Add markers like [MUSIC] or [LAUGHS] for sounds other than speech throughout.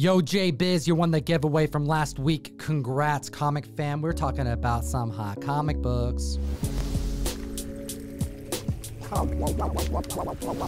Yo, J Biz, you won the giveaway from last week. Congrats, comic fam. We're talking about some hot comic books.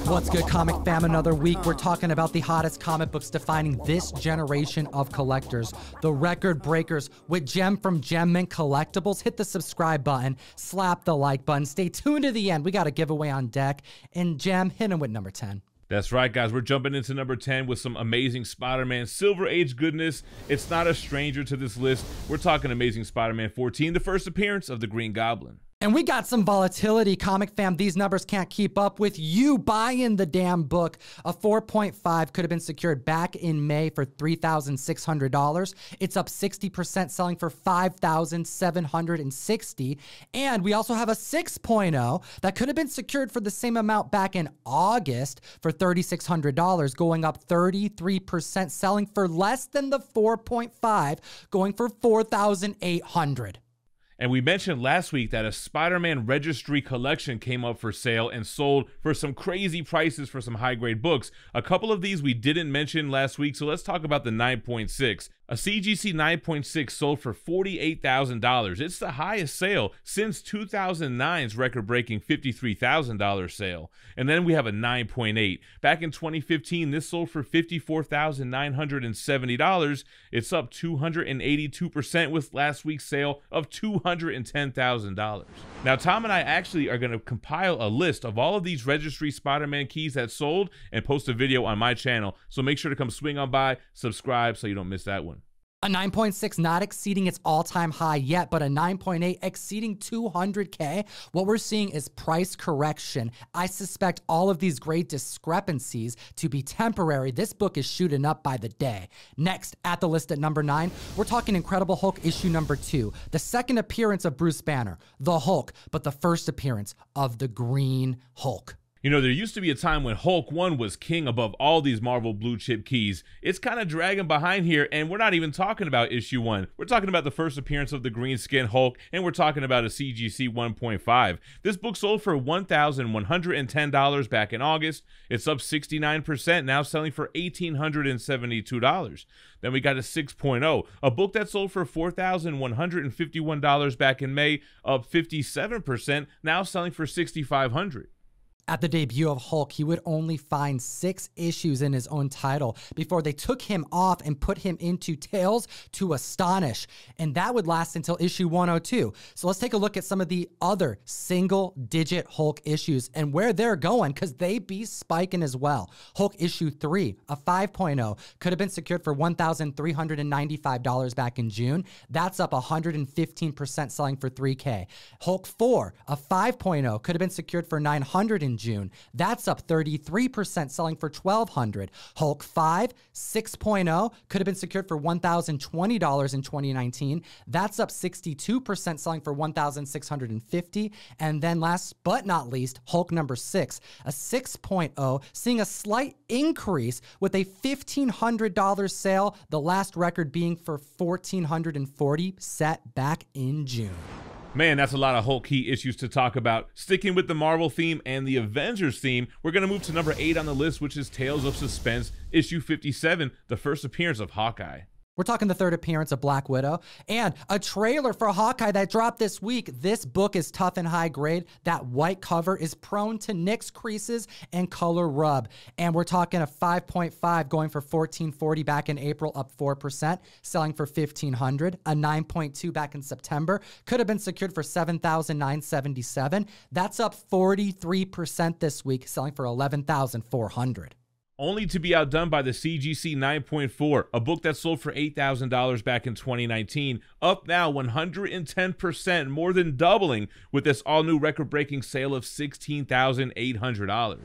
What's good, comic fam? Another week. We're talking about the hottest comic books defining this generation of collectors, the record breakers with Gem from Gem Mint Collectibles. Hit the subscribe button, slap the like button. Stay tuned to the end. We got a giveaway on deck. And Gem, hit him with number 10. That's right, guys. We're jumping into number 10 with some amazing Spider Man Silver Age goodness. It's not a stranger to this list. We're talking Amazing Spider Man 14, the first appearance of the Green Goblin. And we got some volatility, comic fam. These numbers can't keep up with you buying the damn book. A 4.5 could have been secured back in May for $3,600. It's up 60%, selling for 5,760. And we also have a 6.0 that could have been secured for the same amount back in August for $3,600, going up 33%, selling for less than the 4.5, going for 4,800. And we mentioned last week that a Spider Man registry collection came up for sale and sold for some crazy prices for some high grade books. A couple of these we didn't mention last week, so let's talk about the 9.6. A CGC 9.6 sold for $48,000. It's the highest sale since 2009's record breaking $53,000 sale. And then we have a 9.8. Back in 2015, this sold for $54,970. It's up 282% with last week's sale of $210,000. Now, Tom and I actually are going to compile a list of all of these registry Spider Man keys that sold and post a video on my channel. So make sure to come swing on by, subscribe so you don't miss that one. A 9.6 not exceeding its all time high yet, but a 9.8 exceeding 200K. What we're seeing is price correction. I suspect all of these great discrepancies to be temporary. This book is shooting up by the day. Next, at the list at number nine, we're talking Incredible Hulk issue number two, the second appearance of Bruce Banner, the Hulk, but the first appearance of the Green Hulk. You know, there used to be a time when Hulk 1 was king above all these Marvel blue chip keys. It's kind of dragging behind here, and we're not even talking about issue 1. We're talking about the first appearance of the green skin Hulk, and we're talking about a CGC 1.5. This book sold for $1,110 back in August. It's up 69%, now selling for $1,872. Then we got a 6.0, a book that sold for $4,151 back in May, up 57%, now selling for $6,500. At the debut of Hulk, he would only find six issues in his own title before they took him off and put him into Tales to Astonish. And that would last until issue 102. So let's take a look at some of the other single digit Hulk issues and where they're going because they be spiking as well. Hulk issue 3, a 5.0, could have been secured for $1,395 back in June. That's up 115%, selling for 3K. Hulk 4, a 5.0, could have been secured for 900 in June. That's up 33%, selling for 1200 Hulk 5, 6.0, could have been secured for $1,020 in 2019. That's up 62%, selling for 1650 And then last but not least, Hulk number 6, a 6.0, seeing a slight increase with a $1,500 sale, the last record being for 1440 set back in June. Man, that's a lot of Hulk key issues to talk about. Sticking with the Marvel theme and the Avengers theme, we're going to move to number 8 on the list, which is Tales of Suspense, issue 57, the first appearance of Hawkeye. We're talking the third appearance of Black Widow and a trailer for Hawkeye that dropped this week. This book is tough and high grade. That white cover is prone to nicks, creases, and color rub. And we're talking a 5.5 going for 1440 back in April, up 4%, selling for 1500. A 9.2 back in September could have been secured for 7977. That's up 43% this week, selling for 11400 only to be outdone by the CGC 9.4, a book that sold for $8,000 back in 2019, up now 110%, more than doubling with this all new record breaking sale of $16,800.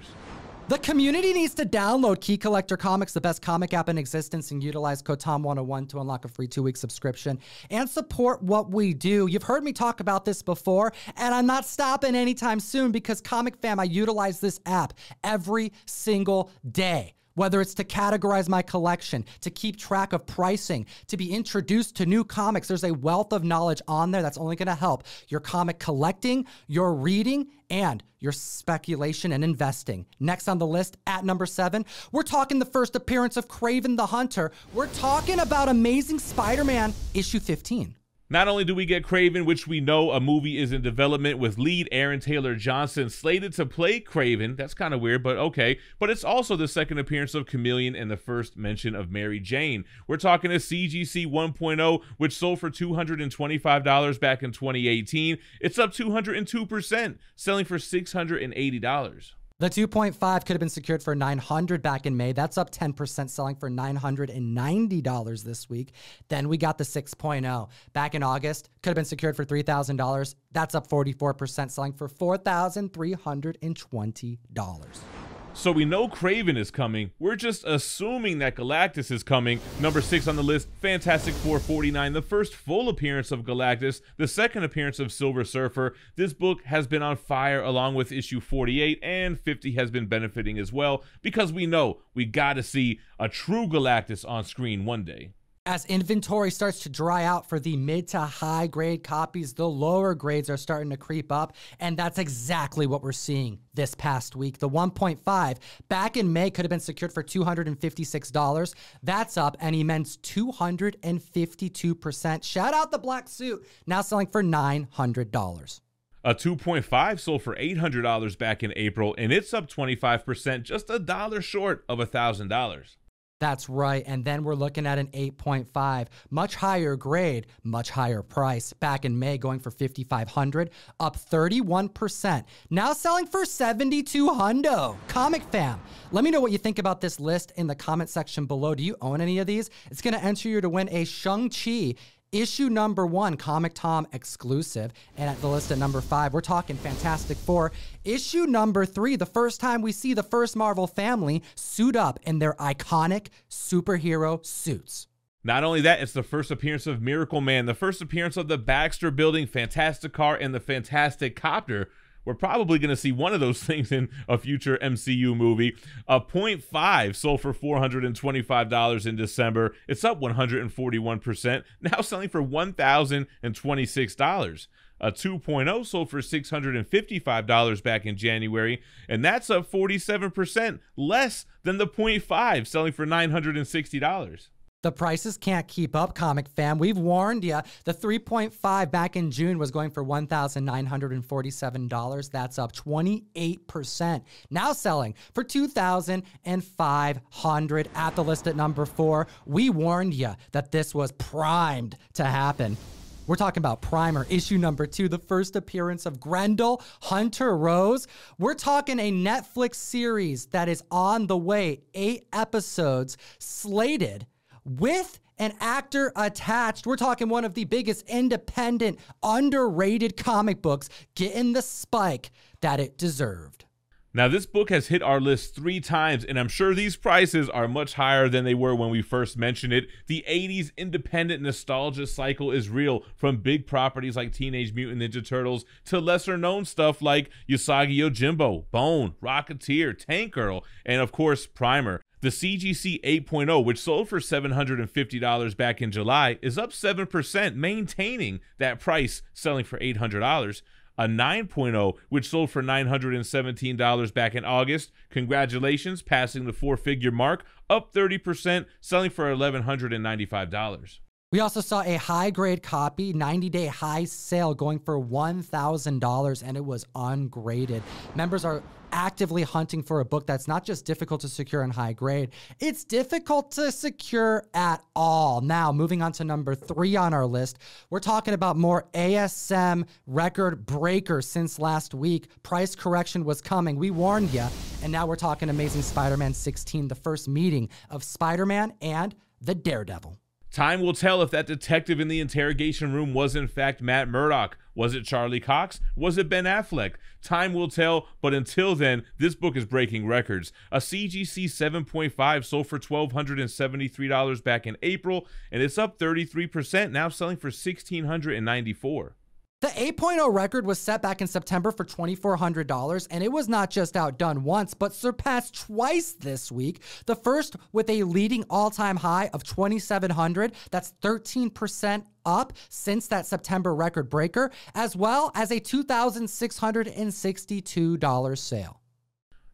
The community needs to download Key Collector Comics, the best comic app in existence, and utilize code TOM101 to unlock a free two week subscription and support what we do. You've heard me talk about this before, and I'm not stopping anytime soon because Comic Fam, I utilize this app every single day. Whether it's to categorize my collection, to keep track of pricing, to be introduced to new comics. There's a wealth of knowledge on there that's only going to help your comic collecting, your reading, and your speculation and investing. Next on the list, at number seven, we're talking the first appearance of Kraven the Hunter. We're talking about Amazing Spider Man issue 15. Not only do we get Kraven, which we know a movie is in development with lead Aaron Taylor Johnson slated to play Kraven. That's kind of weird, but okay. But it's also the second appearance of Chameleon and the first mention of Mary Jane. We're talking a CGC 1.0, which sold for $225 back in 2018. It's up 202%, selling for $680. The 2.5 could have been secured for 900 back in May. That's up 10%, selling for $990 this week. Then we got the 6.0 back in August, could have been secured for $3,000. That's up 44%, selling for $4,320. So we know Kraven is coming. We're just assuming that Galactus is coming. Number six on the list, Fantastic 449, the first full appearance of Galactus, the second appearance of Silver Surfer. This book has been on fire along with issue 48, and 50 has been benefiting as well because we know we gotta see a true Galactus on screen one day. As inventory starts to dry out for the mid to high grade copies, the lower grades are starting to creep up. And that's exactly what we're seeing this past week. The 1.5 back in May could have been secured for $256. That's up an immense 252%. Shout out the black suit, now selling for $900. A 2.5 sold for $800 back in April, and it's up 25%, just a dollar short of $1,000. That's right. And then we're looking at an 8.5, much higher grade, much higher price. Back in May, going for 5,500, up 31%. Now selling for 72 hundo. Comic fam, let me know what you think about this list in the comment section below. Do you own any of these? It's going to enter you to win a Shang-Chi issue number one, Comic Tom exclusive. And at the list at number five, we're talking Fantastic Four. Issue number three, the first time we see the first Marvel family suit up in their iconic superhero suits. Not only that, it's the first appearance of Miracle Man, the first appearance of the Baxter Building, Fantastic Car, and the Fantastic Copter we're probably going to see one of those [LAUGHS] things in a future MCU movie. A 0.5 sold for $425 in December. It's up 141%, now selling for $1,026. A 2.0 sold for $655 back in January, and that's up 47%, less than the 0.5 selling for $960. The prices can't keep up, comic fam. We've warned you. The 3.5 back in June was going for $1,947. That's up 28%. Now selling for $2,500 at the list at number four. We warned you that this was primed to happen. We're talking about Primer, issue number two, the first appearance of Grendel Hunter Rose. We're talking a Netflix series that is on the way, eight episodes slated with an actor attached. We're talking one of the biggest independent, underrated comic books getting the spike that it deserved. Now, this book has hit our list three times, and I'm sure these prices are much higher than they were when we first mentioned it. The 80s independent nostalgia cycle is real, from big properties like Teenage Mutant Ninja Turtles to lesser known stuff like Usagi Yojimbo, Bone, Rocketeer, Tank Girl, and of course, Primer. The CGC 8.0, which sold for $750 back in July, is up 7%, maintaining that price, selling for $800. A 9.0, which sold for $917 back in August. Congratulations, passing the four figure mark, up 30%, selling for $1,195. We also saw a high grade copy, 90 day high sale going for $1,000 and it was ungraded. Members are actively hunting for a book that's not just difficult to secure in high grade, it's difficult to secure at all. Now, moving on to number three on our list, we're talking about more ASM record breakers since last week. Price correction was coming. We warned you. And now we're talking Amazing Spider Man 16, the first meeting of Spider Man and the Daredevil. Time will tell if that detective in the interrogation room was in fact Matt Murdock. Was it Charlie Cox? Was it Ben Affleck? Time will tell, but until then, this book is breaking records. A CGC 7.5 sold for $1,273 back in April, and it's up 33%, now selling for $1,694. The 8.0 record was set back in September for $2,400, and it was not just outdone once, but surpassed twice this week. The first with a leading all time high of 2,700. That's 13% up since that September record breaker, as well as a $2,662 sale.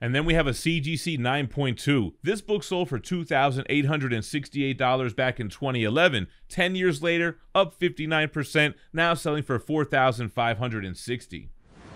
And then we have a CGC 9.2. This book sold for $2,868 back in 2011. 10 years later, up 59%, now selling for 4560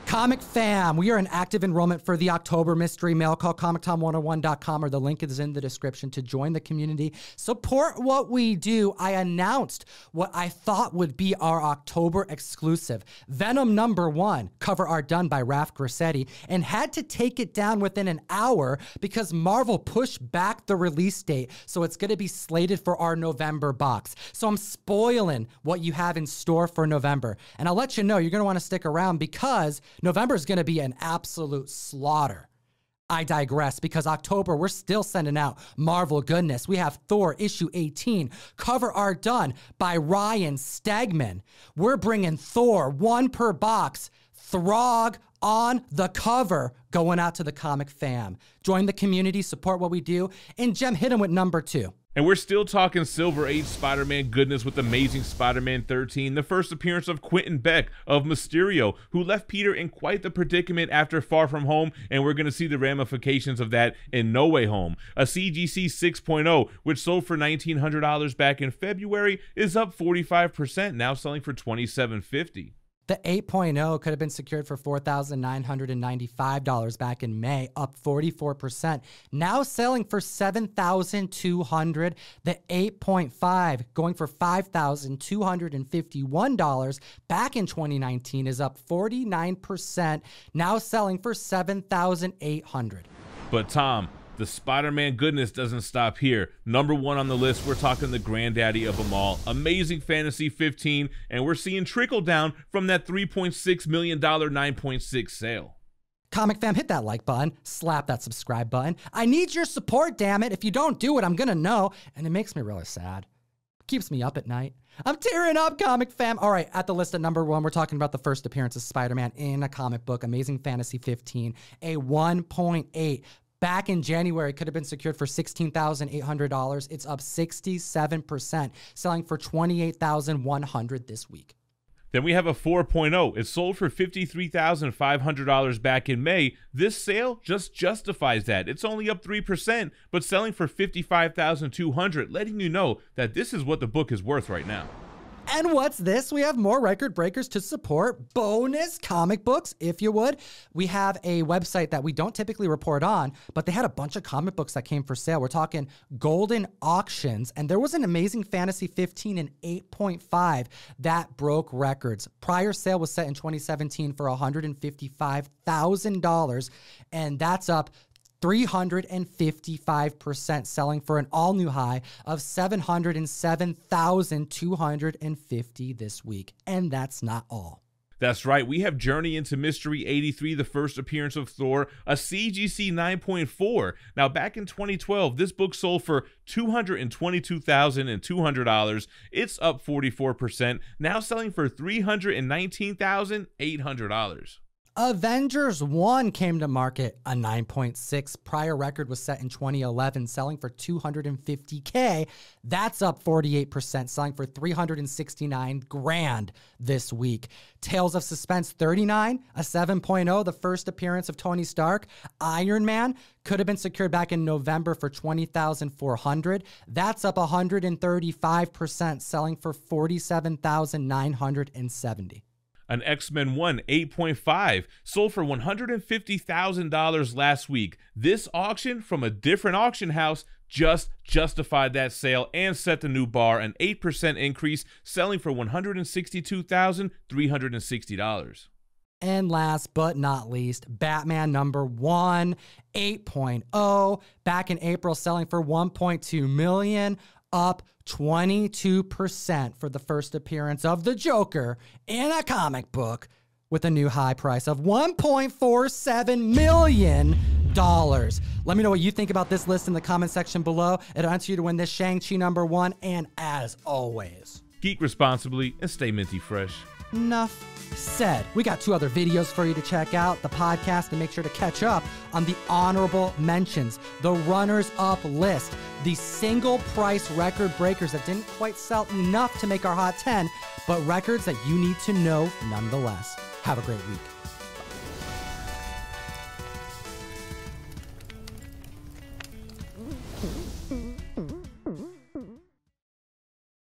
Comic fam, we are in active enrollment for the October mystery mail. Call ComicTom101.com or the link is in the description to join the community. Support what we do. I announced what I thought would be our October exclusive Venom number one, cover art done by Raf Grassetti, and had to take it down within an hour because Marvel pushed back the release date. So it's going to be slated for our November box. So I'm spoiling what you have in store for November. And I'll let you know you're going to want to stick around because November is going to be an absolute slaughter. I digress because October, we're still sending out Marvel goodness. We have Thor issue 18, cover art done by Ryan Stegman. We're bringing Thor one per box, Throg on the cover, going out to the comic fam. Join the community, support what we do, and Gem hit him with number two. And we're still talking Silver Age Spider Man goodness with Amazing Spider Man 13, the first appearance of Quentin Beck of Mysterio, who left Peter in quite the predicament after Far From Home, and we're going to see the ramifications of that in No Way Home. A CGC 6.0, which sold for $1,900 back in February, is up 45%, now selling for $2,750. The 8.0 could have been secured for $4,995 back in May, up 44%. Now selling for $7,200. The 8.5 going for $5,251 back in 2019 is up 49%. Now selling for 7,800. But Tom, the Spider Man goodness doesn't stop here. Number one on the list, we're talking the granddaddy of them all. Amazing Fantasy 15, and we're seeing trickle down from that $3.6 million 9.6 sale. Comic fam, hit that like button, slap that subscribe button. I need your support, damn it. If you don't do it, I'm gonna know. And it makes me really sad. Keeps me up at night. I'm tearing up, comic fam. All right, at the list at number one, we're talking about the first appearance of Spider Man in a comic book, Amazing Fantasy 15, a 1.8 back in January it could have been secured for $16,800. It's up 67%, selling for 28,100 this week. Then we have a 4.0. It sold for $53,500 back in May. This sale just justifies that. It's only up 3%, but selling for 55,200, letting you know that this is what the book is worth right now. And what's this? We have more record breakers to support bonus comic books, if you would. We have a website that we don't typically report on, but they had a bunch of comic books that came for sale. We're talking Goldin Auctions, and there was an amazing Fantasy 15 and 8.5 that broke records. Prior sale was set in 2017 for $155,000, and that's up 355%, selling for an all new high of 707,250 this week. And that's not all. That's right, we have Journey into Mystery 83, the first appearance of Thor, a CGC 9.4. Now, back in 2012, this book sold for $222,200. It's up 44%, now selling for $319,800. Avengers 1 came to market a 9.6. Prior record was set in 2011, selling for 250K. That's up 48%, selling for 369 grand this week. Tales of Suspense 39, a 7.0, the first appearance of Tony Stark. Iron Man could have been secured back in November for 20,400. That's up 135%, selling for 47,970 an X Men 1 8.5 sold for $150,000 last week. This auction from a different auction house just justified that sale and set the new bar, an 8% increase, selling for $162,360. And last but not least, Batman number one, 8.0, back in April, selling for 1.2 million, up 22% for the first appearance of the Joker in a comic book with a new high price of $1.47 million. Let me know what you think about this list in the comment section below. It'll answer you to win this Shang-Chi number one. And as always, geek responsibly and stay minty fresh. enough said. We got two other videos for you to check out the podcast and make sure to catch up on the honorable mentions, the runners up list, the single price record breakers that didn't quite sell enough to make our hot 10, but records that you need to know nonetheless. Have a great week.